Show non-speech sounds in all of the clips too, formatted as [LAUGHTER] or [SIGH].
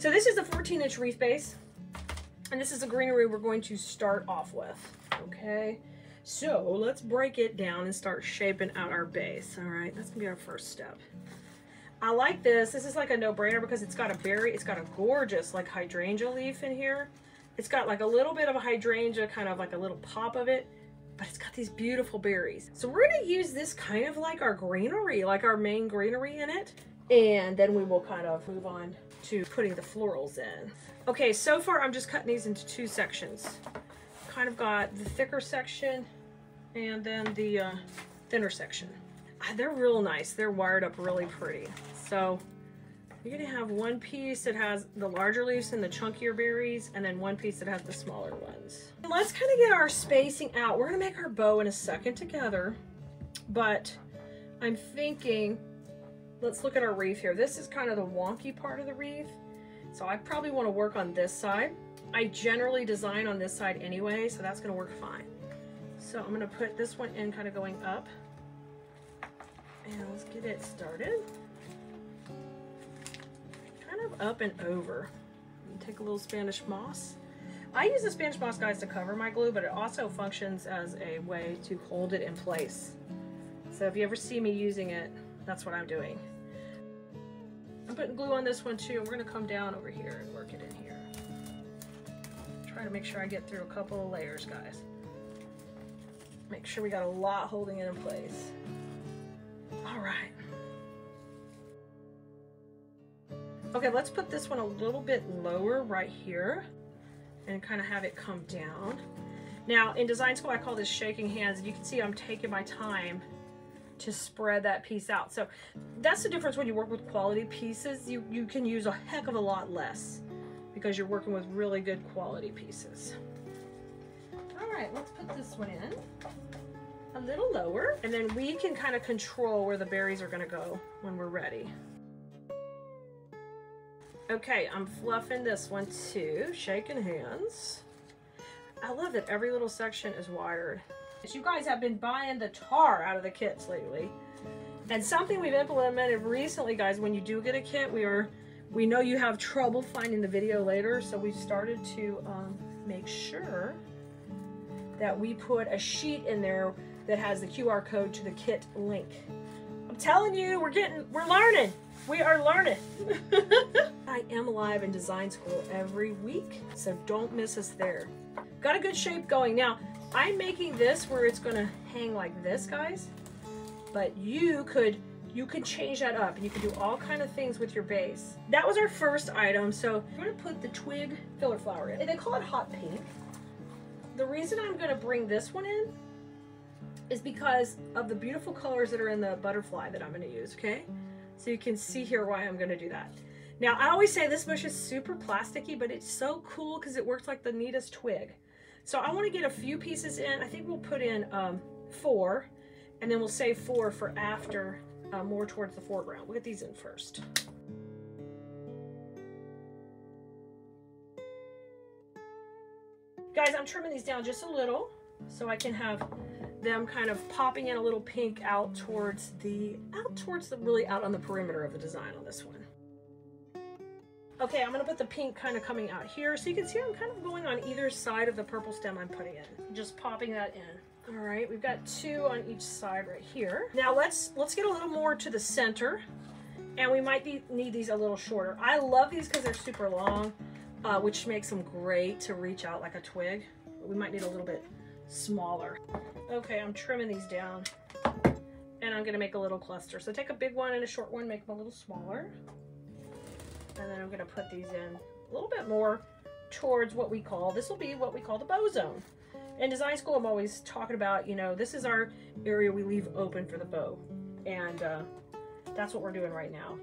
So this is the 14 inch wreath base. And this is the greenery we're going to start off with. Okay. So let's break it down and start shaping out our base. All right, that's gonna be our first step. I like this. This is like a no-brainer because it's got a berry, it's got a gorgeous like hydrangea leaf in here. It's got like a little bit of a hydrangea, kind of like a little pop of it, but it's got these beautiful berries. So we're gonna use this kind of like our greenery, like our main greenery in it. And then we will kind of move on to putting the florals in. Okay, so far I'm just cutting these into two sections. Kind of got the thicker section and then the uh, thinner section. Ah, they're real nice. They're wired up really pretty. So you're gonna have one piece that has the larger leaves and the chunkier berries, and then one piece that has the smaller ones. Let's kind of get our spacing out. We're gonna make our bow in a second together, but I'm thinking, let's look at our wreath here. This is kind of the wonky part of the wreath. So I probably wanna work on this side. I generally design on this side anyway, so that's gonna work fine. So I'm gonna put this one in kind of going up. And let's get it started kind of up and over. Take a little Spanish moss. I use the Spanish moss guys to cover my glue, but it also functions as a way to hold it in place. So if you ever see me using it, that's what I'm doing. I'm putting glue on this one too. We're gonna come down over here and work it in here. Try to make sure I get through a couple of layers, guys. Make sure we got a lot holding it in place. All right. Okay, let's put this one a little bit lower right here and kind of have it come down. Now, in design school, I call this shaking hands. You can see I'm taking my time to spread that piece out. So that's the difference when you work with quality pieces. You, you can use a heck of a lot less because you're working with really good quality pieces. All right, let's put this one in a little lower and then we can kind of control where the berries are gonna go when we're ready. Okay, I'm fluffing this one too, shaking hands. I love that every little section is wired. You guys have been buying the tar out of the kits lately. And something we've implemented recently, guys, when you do get a kit, we are we know you have trouble finding the video later, so we started to um, make sure that we put a sheet in there that has the QR code to the kit link. I'm telling you, we're getting, we're learning. We are learning. [LAUGHS] I am live in design school every week, so don't miss us there. Got a good shape going. Now, I'm making this where it's gonna hang like this, guys, but you could you could change that up you could do all kind of things with your base. That was our first item, so I'm gonna put the twig filler flower in. They call it hot pink. The reason I'm gonna bring this one in is because of the beautiful colors that are in the butterfly that I'm gonna use, okay? So you can see here why I'm gonna do that. Now, I always say this bush is super plasticky, but it's so cool because it works like the neatest twig. So I wanna get a few pieces in. I think we'll put in um, four, and then we'll save four for after, uh, more towards the foreground. We'll get these in first. Guys, I'm trimming these down just a little so I can have them kind of popping in a little pink out towards the, out towards the, really out on the perimeter of the design on this one. Okay, I'm gonna put the pink kind of coming out here. So you can see I'm kind of going on either side of the purple stem I'm putting in. Just popping that in. All right, we've got two on each side right here. Now let's let's get a little more to the center. And we might be, need these a little shorter. I love these because they're super long, uh, which makes them great to reach out like a twig. We might need a little bit smaller. Okay, I'm trimming these down and I'm gonna make a little cluster. So take a big one and a short one, make them a little smaller. And then I'm gonna put these in a little bit more towards what we call, this will be what we call the bow zone. In design school, I'm always talking about, you know, this is our area we leave open for the bow. And uh, that's what we're doing right now.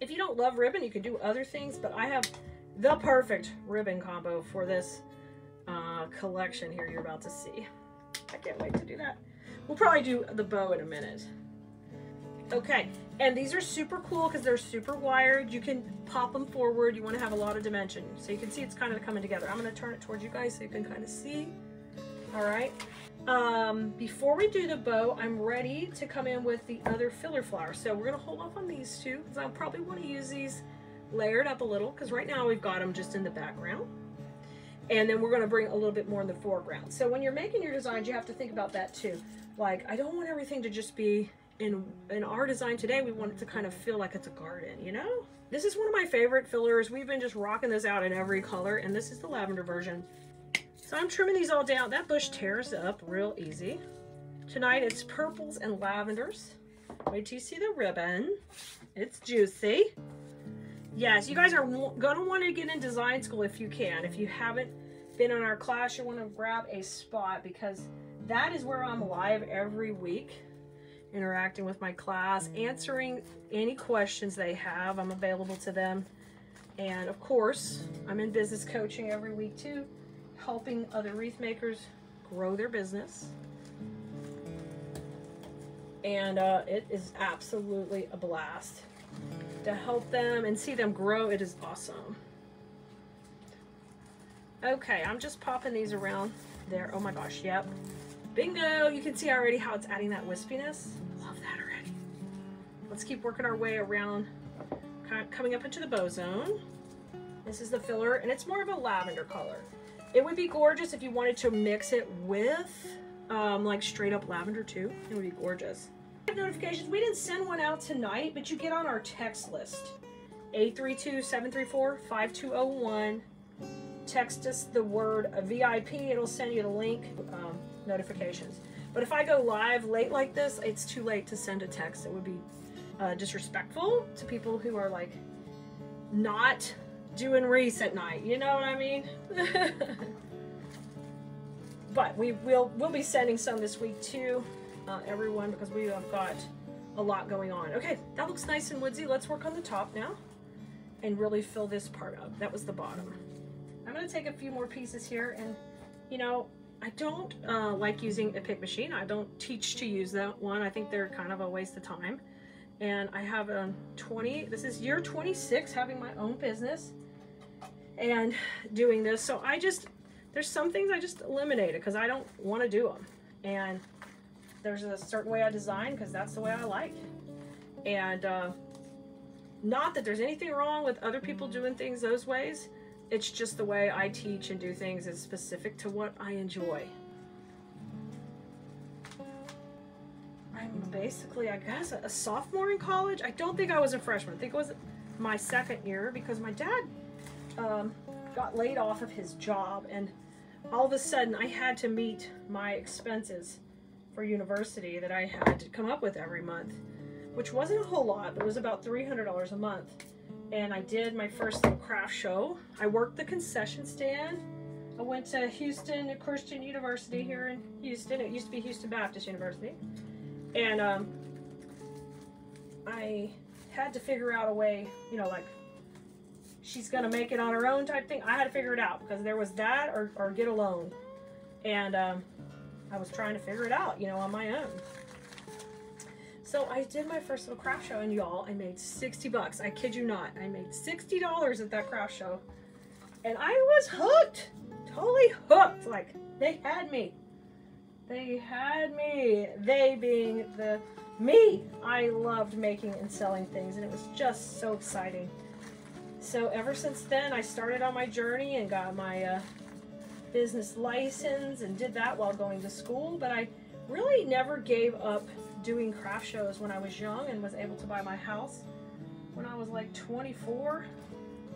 If you don't love ribbon, you can do other things, but I have the perfect ribbon combo for this uh, collection here you're about to see. I can't wait to do that. We'll probably do the bow in a minute. Okay, and these are super cool because they're super wired. You can pop them forward. You want to have a lot of dimension. So you can see it's kind of coming together. I'm going to turn it towards you guys so you can kind of see. All right. Um, before we do the bow, I'm ready to come in with the other filler flower. So we're going to hold off on these two because I probably want to use these layered up a little because right now we've got them just in the background. And then we're going to bring a little bit more in the foreground. So when you're making your designs, you have to think about that too. Like, I don't want everything to just be in, in our design today. We want it to kind of feel like it's a garden, you know? This is one of my favorite fillers. We've been just rocking this out in every color. And this is the lavender version. So I'm trimming these all down. That bush tears up real easy. Tonight it's purples and lavenders. Wait till you see the ribbon. It's juicy. Yes, you guys are to want to get in design school if you can. If you haven't been in our class, you want to grab a spot because that is where I'm live every week, interacting with my class, answering any questions they have. I'm available to them. And of course, I'm in business coaching every week too, helping other wreath makers grow their business. And uh, it is absolutely a blast to help them and see them grow. It is awesome. Okay, I'm just popping these around there. Oh my gosh, yep. Bingo! You can see already how it's adding that wispiness. Love that already. Let's keep working our way around, coming up into the bow zone. This is the filler, and it's more of a lavender color. It would be gorgeous if you wanted to mix it with um, like straight up lavender too. It would be gorgeous notifications. We didn't send one out tonight, but you get on our text list. 832-734-5201. Text us the word VIP. It'll send you the link um, notifications. But if I go live late like this, it's too late to send a text. It would be uh, disrespectful to people who are like not doing wreaths at night. You know what I mean? [LAUGHS] but we will we'll be sending some this week too uh, everyone because we have got a lot going on. Okay, that looks nice and woodsy. Let's work on the top now and really fill this part up. That was the bottom. I'm to take a few more pieces here and, you know, I don't uh, like using a pick machine. I don't teach to use that one. I think they're kind of a waste of time. And I have a 20, this is year 26 having my own business and doing this. So I just, there's some things I just eliminated because I don't want to do them. And there's a certain way I design because that's the way I like. And uh, not that there's anything wrong with other people doing things those ways. It's just the way I teach and do things is specific to what I enjoy. I'm basically, I guess, a sophomore in college. I don't think I was a freshman. I think it was my second year because my dad um, got laid off of his job and all of a sudden I had to meet my expenses for university that I had to come up with every month, which wasn't a whole lot, but it was about $300 a month. And I did my first little craft show. I worked the concession stand. I went to Houston Christian University here in Houston. It used to be Houston Baptist University. And um, I had to figure out a way, you know, like she's gonna make it on her own type thing. I had to figure it out because there was that or, or get a loan. And um, I was trying to figure it out, you know, on my own. So I did my first little craft show and y'all, I made 60 bucks. I kid you not. I made $60 at that craft show. And I was hooked. Totally hooked. Like, they had me. They had me. They being the me. I loved making and selling things and it was just so exciting. So ever since then, I started on my journey and got my uh, business license and did that while going to school, but I really never gave up doing craft shows when I was young and was able to buy my house when I was like 24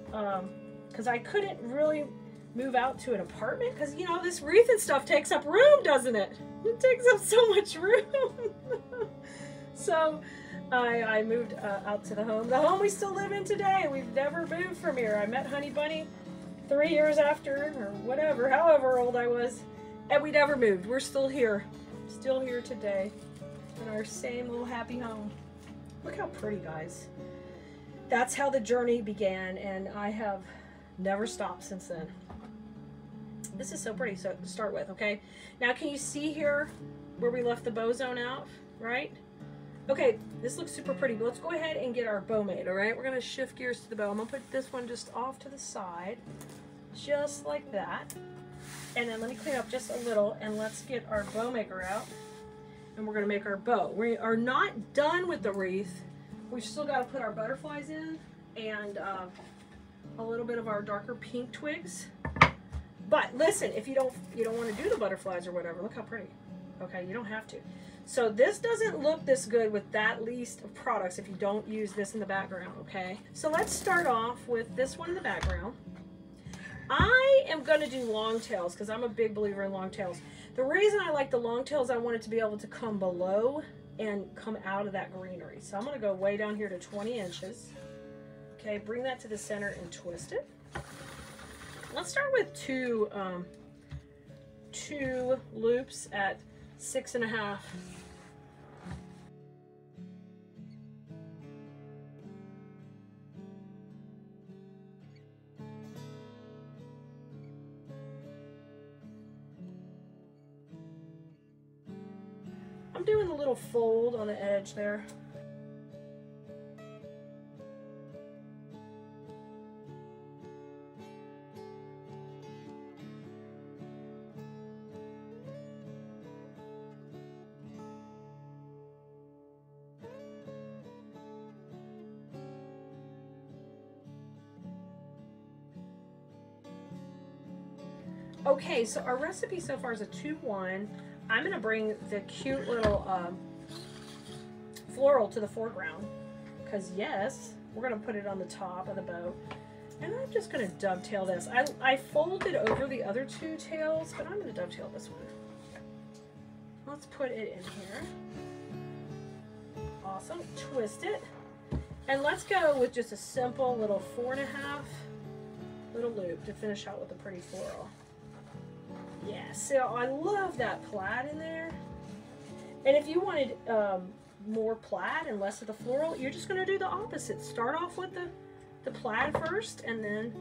because um, I couldn't really move out to an apartment because you know this wreath and stuff takes up room doesn't it? It takes up so much room. [LAUGHS] So I, I moved uh, out to the home. The home we still live in today we've never moved from here. I met Honey Bunny three years after, or whatever, however old I was, and we never moved. We're still here, still here today, in our same little happy home. Look how pretty, guys. That's how the journey began, and I have never stopped since then. This is so pretty so to start with, okay? Now, can you see here where we left the bow zone out, right? Okay, this looks super pretty, but let's go ahead and get our bow made, all right? We're gonna shift gears to the bow. I'm gonna put this one just off to the side, just like that. And then let me clean up just a little and let's get our bow maker out. And we're gonna make our bow. We are not done with the wreath. We've still gotta put our butterflies in and uh, a little bit of our darker pink twigs. But listen, if you don't you don't want to do the butterflies or whatever, look how pretty. Okay, you don't have to. So this doesn't look this good with that least of products if you don't use this in the background, okay? So let's start off with this one in the background. I am going to do long tails because I'm a big believer in long tails. The reason I like the long tails, I want it to be able to come below and come out of that greenery. So I'm going to go way down here to 20 inches. Okay, bring that to the center and twist it. Let's start with two, um, two loops at six and a half doing a little fold on the edge there. Okay, so our recipe so far is a 2-1. I'm going to bring the cute little um, floral to the foreground. Because yes, we're going to put it on the top of the bow. And I'm just going to dovetail this. I, I folded over the other two tails, but I'm going to dovetail this one. Let's put it in here. Awesome. Twist it. And let's go with just a simple little four and a half little loop to finish out with a pretty floral. Yeah, so I love that plaid in there. And if you wanted um, more plaid and less of the floral, you're just going to do the opposite. Start off with the, the plaid first and then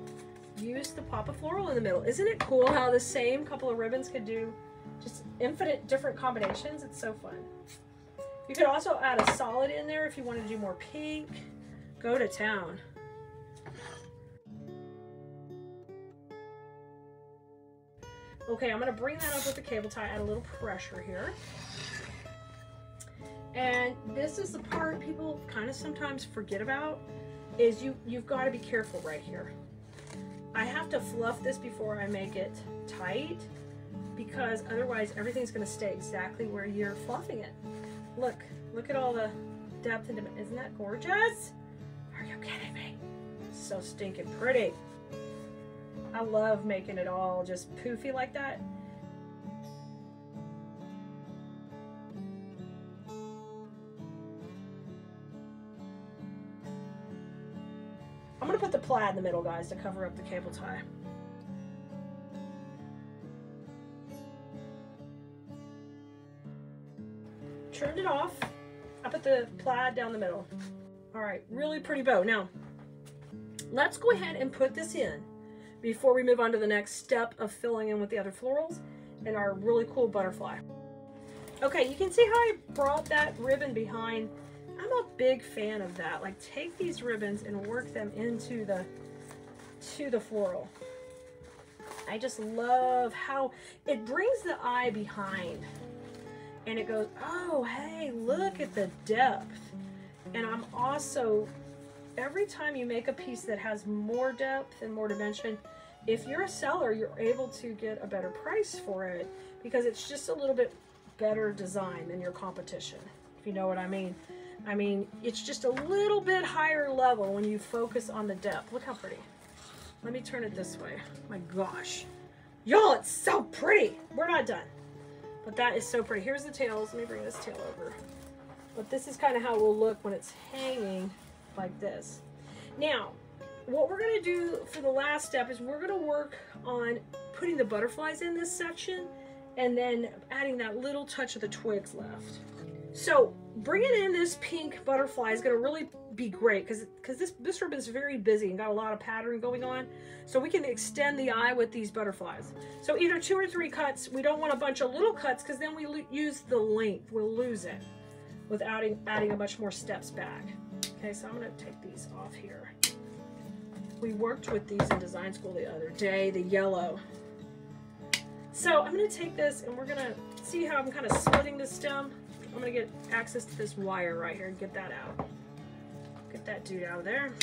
use the pop of floral in the middle. Isn't it cool how the same couple of ribbons could do just infinite different combinations? It's so fun. You could also add a solid in there if you wanted to do more pink. Go to town. Okay, I'm gonna bring that up with the cable tie, add a little pressure here. And this is the part people kind of sometimes forget about, is you, you've gotta be careful right here. I have to fluff this before I make it tight because otherwise everything's gonna stay exactly where you're fluffing it. Look, look at all the depth and isn't that gorgeous? Are you kidding me? So stinking pretty. I love making it all just poofy like that. I'm gonna put the plaid in the middle, guys, to cover up the cable tie. Turned it off. I put the plaid down the middle. All right, really pretty bow. Now, let's go ahead and put this in before we move on to the next step of filling in with the other florals and our really cool butterfly. Okay, you can see how I brought that ribbon behind. I'm a big fan of that. Like take these ribbons and work them into the to the floral. I just love how it brings the eye behind and it goes, oh, hey, look at the depth. And I'm also, every time you make a piece that has more depth and more dimension, if you're a seller, you're able to get a better price for it because it's just a little bit better design than your competition, if you know what I mean. I mean, it's just a little bit higher level when you focus on the depth. Look how pretty. Let me turn it this way. My gosh. Y'all, it's so pretty. We're not done. But that is so pretty. Here's the tails. Let me bring this tail over. But this is kind of how it will look when it's hanging like this. Now, what we're going to do for the last step is we're going to work on putting the butterflies in this section and then adding that little touch of the twigs left. So bringing in this pink butterfly is going to really be great because because this this ribbon is very busy and got a lot of pattern going on. So we can extend the eye with these butterflies. So either two or three cuts. We don't want a bunch of little cuts because then we use the length. We'll lose it without adding, adding a bunch more steps back. Okay, so I'm to take these off here. We worked with these in design school the other day, the yellow. So I'm going to take this and we're going to see how I'm kind of splitting the stem. I'm going to get access to this wire right here and get that out. Get that dude out of there.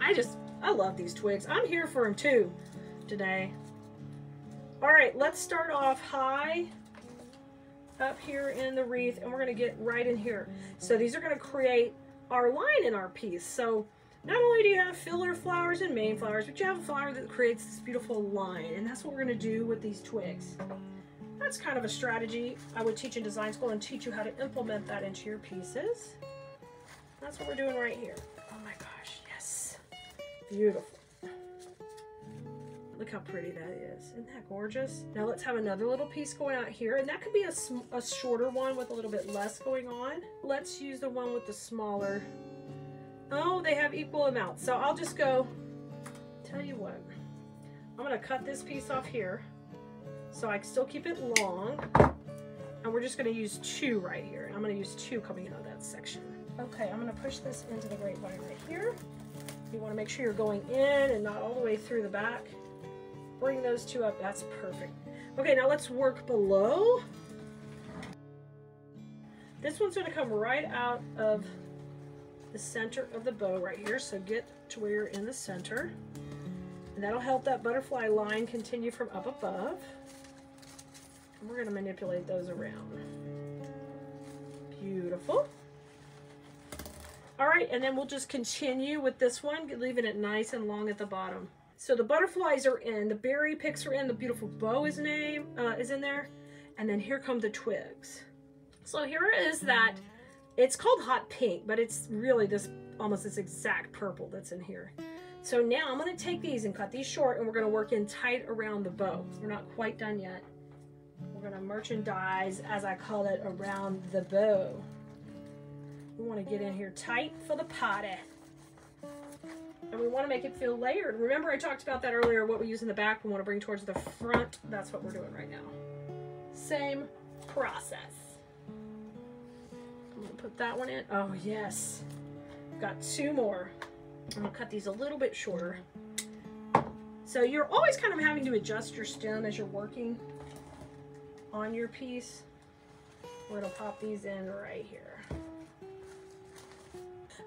I just, I love these twigs. I'm here for them too today. All right, let's start off high up here in the wreath and we're gonna get right in here. So these are gonna create our line in our piece. So not only do you have filler flowers and main flowers, but you have a flower that creates this beautiful line. And that's what we're gonna do with these twigs. That's kind of a strategy I would teach in design school and teach you how to implement that into your pieces. That's what we're doing right here. Oh my gosh, yes. Beautiful. Look how pretty that is. Isn't that gorgeous? Now let's have another little piece going out here. And that could be a, a shorter one with a little bit less going on. Let's use the one with the smaller. Oh, they have equal amounts. So I'll just go, tell you what. I'm to cut this piece off here. So I can still keep it long. And we're just to use two right here. I'm to use two coming out of that section. Okay, I'm to push this into the grapevine right here. You want to make sure you're going in and not all the way through the back bring those two up. That's perfect. Okay, now let's work below. This one's going to come right out of the center of the bow right here. So get to where you're in the center. And that'll help that butterfly line continue from up above. And we're going to manipulate those around. Beautiful. All right, and then we'll just continue with this one, leaving it nice and long at the bottom. So the butterflies are in, the berry picks are in, the beautiful bow is name uh, is in there, and then here come the twigs. So here is that. It's called hot pink, but it's really this almost this exact purple that's in here. So now I'm going to take these and cut these short, and we're going to work in tight around the bow. We're not quite done yet. We're going to merchandise, as I call it, around the bow. We want to get in here tight for the potty and we want to make it feel layered. Remember I talked about that earlier, what we use in the back, we want to bring towards the front. That's what we're doing right now. Same process. I'm going to put that one in. Oh, yes. Got two more. I'm going to cut these a little bit shorter. So you're always kind of having to adjust your stem as you're working on your piece. We're going to pop these in right here.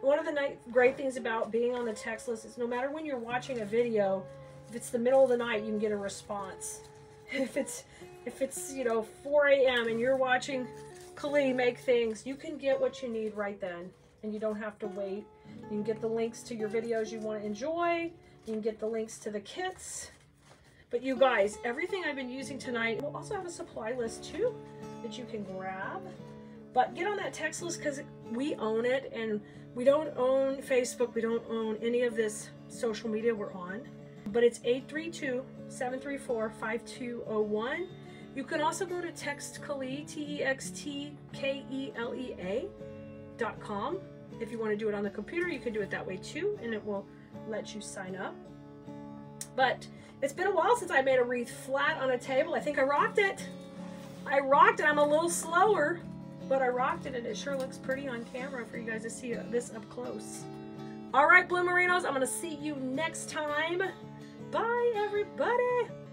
One of the great things about being on the text list is no matter when you're watching a video, if it's the middle of the night, you can get a response. [LAUGHS] If it's if it's you know 4 a.m. and you're watching Kelea make things, you can get what you need right then, and you don't have to wait. You can get the links to your videos you want to enjoy. You can get the links to the kits. But you guys, everything I've been using tonight, we'll also have a supply list too that you can grab. But get on that text list because we own it and we don't own Facebook. We don't own any of this social media we're on. But it's 832-734-5201. You can also go to textkelea, T-E-X-T-K-E-L-E-A dot com. If you want to do it on the computer, you can do it that way too, and it will let you sign up. But it's been a while since I made a wreath flat on a table. I think I rocked it. I rocked it. I'm a little slower. But I rocked it and it sure looks pretty on camera for you guys to see this up close. All right, Bloomerinos, I'm going to see you next time. Bye, everybody.